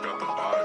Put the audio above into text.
got the vibe.